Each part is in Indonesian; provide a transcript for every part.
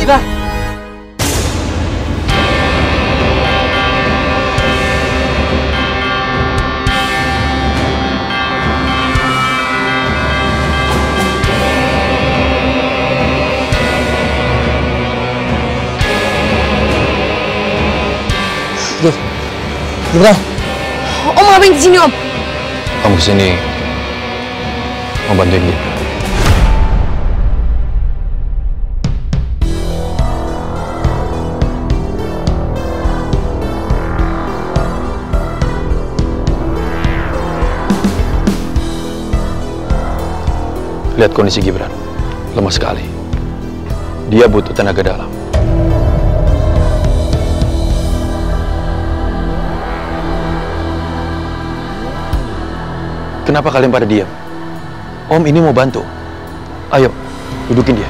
Gib, Gibran. Om ngapain di sini om? Om kesini mau bantuin dia. Lihat kondisi Gibran, lemah sekali. Dia butuh tenaga dalam. Kenapa kalian pada diam? Om ini mau bantu. Ayo, dudukin dia.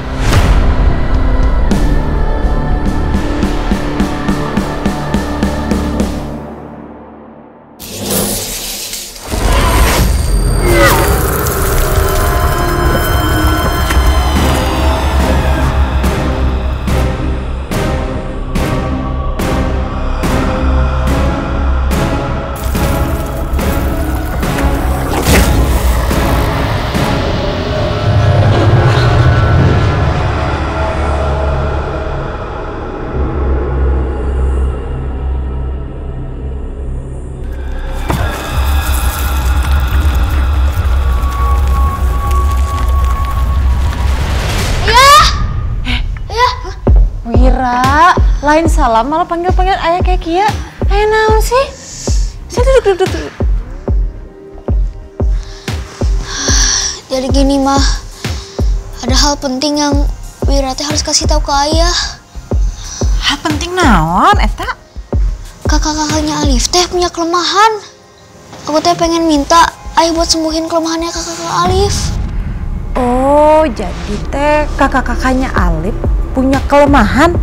Wira, lain salam malah panggil-panggil ayah kayak kia. Ayah naon sih? Saya duduk duduk duduk. Jadi gini mah, ada hal penting yang Wira teh harus kasih tahu ke ayah. Hal penting naon, Eta? Kakak-kakaknya Alif teh punya kelemahan. Aku teh pengen minta ayah buat sembuhin kelemahannya kakak-kakak Alif. Oh, jadi teh kakak-kakaknya Alif punya kelemahan.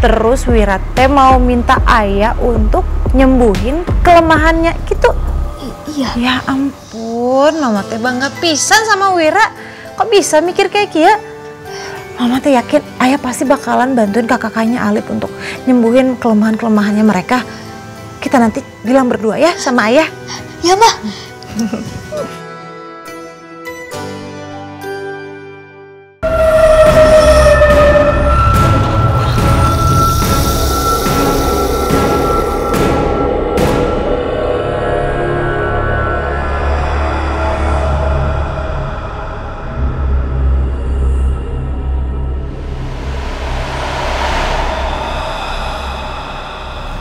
Terus Wira teh mau minta ayah untuk nyembuhin kelemahannya gitu. I- iya. Ya ampun, Mama teh bangga pisan sama Wira. Kok bisa mikir kayak kia? Mama teh yakin ayah pasti bakalan bantuin kakak-kakaknya Alif untuk nyembuhin kelemahan-kelemahannya mereka. Kita nanti bilang berdua ya sama ayah. Ya mah.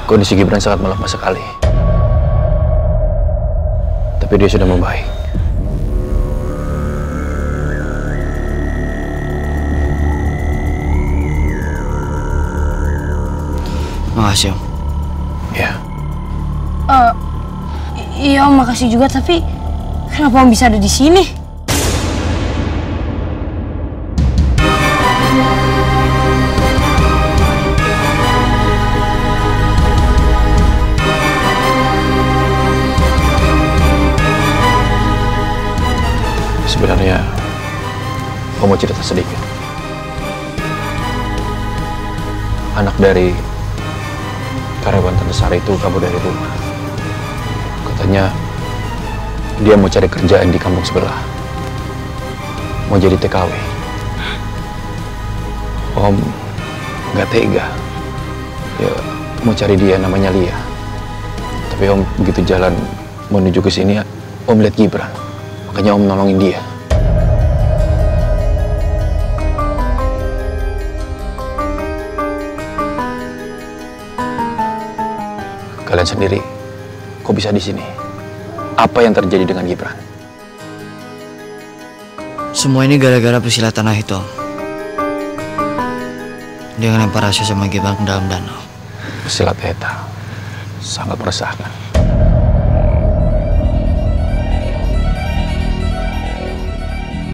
Kondisi Gibran sangat melemah sekali. Tapi dia sudah membaik. Makasih om. Ya, Eh, iya om makasih juga tapi kenapa om bisa ada di sini? Sebenarnya Om mau cerita sedikit. Anak dari karyawan Tante Sari itu kabur dari rumah. Katanya dia mau cari kerjaan di kampung sebelah. Mau jadi TKW. Om nggak tega. Ya, mau cari dia namanya Lia. Tapi Om begitu jalan menuju ke sini, Om lihat Gibran. Makanya Om nolongin dia. Kalian sendiri, kok bisa di sini? Apa yang terjadi dengan Gibran? Semua ini gara-gara pesilat tanah itu om. Dia ngelempar Rasya sama Gibran ke dalam danau. Silat Eta sangat meresahkan.